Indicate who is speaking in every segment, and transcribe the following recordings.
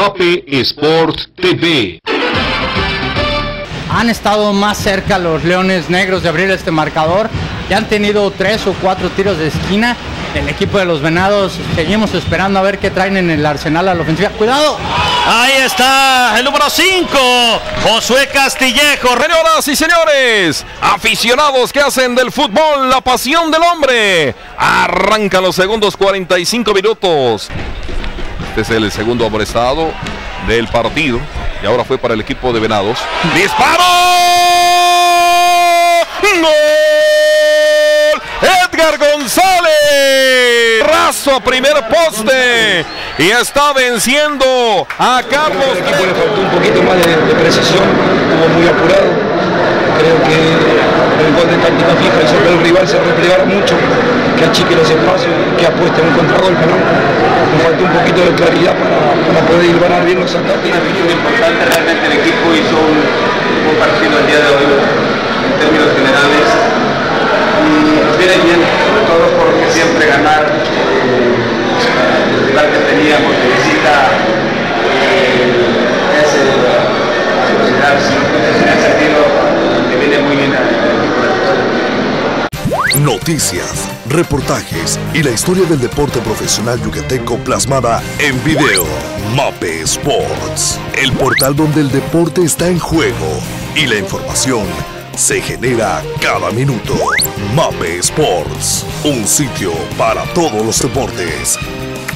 Speaker 1: Mape Sport TV.
Speaker 2: Han estado más cerca los Leones Negros de abrir este marcador. Ya han tenido tres o cuatro tiros de esquina. El equipo de los Venados seguimos esperando a ver qué traen en el arsenal a la ofensiva. ¡Cuidado!
Speaker 3: Ahí está el número 5, Josué Castillejo.
Speaker 4: Señoras y señores, aficionados que hacen del fútbol la pasión del hombre. Arrancan los segundos 45 minutos. Este es el segundo apresado del partido. Y ahora fue para el equipo de Venados. ¡Disparo! ¡Gol! Edgar González. Razo a primer poste. Y está venciendo a Carlos.
Speaker 5: El equipo le faltó un poquito más de, de precisión. Estuvo muy apurado. Creo que el gol de táctica fija hizo que el rival se replegara mucho, que achique los espacios, que apueste en un contragolpe. ¿no? Nos faltó un poquito de claridad para, para poder ir ganar bien los ataques.
Speaker 6: Una importante, realmente el equipo hizo un, un buen partido el día de hoy en términos generales y nos viene bien, sobre todo porque siempre ganar eh, el rival que teníamos de visita eh, es el, la velocidad, si no en ese sentido que viene muy bien al equipo de
Speaker 7: Noticias, reportajes y la historia del deporte profesional yucateco plasmada en video. Mape Sports, el portal donde el deporte está en juego y la información se genera cada minuto. Mape Sports, un sitio para todos los deportes.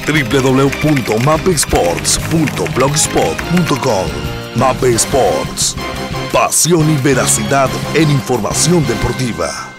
Speaker 7: www.mapesports.blogspot.com Mape Sports, pasión y veracidad en información deportiva.